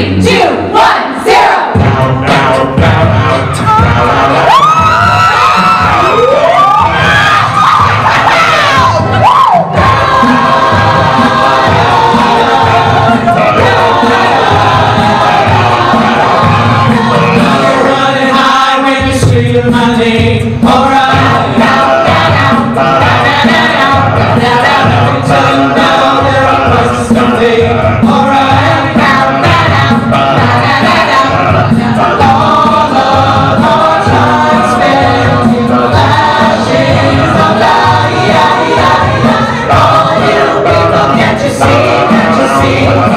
Three, two, one. see, to see.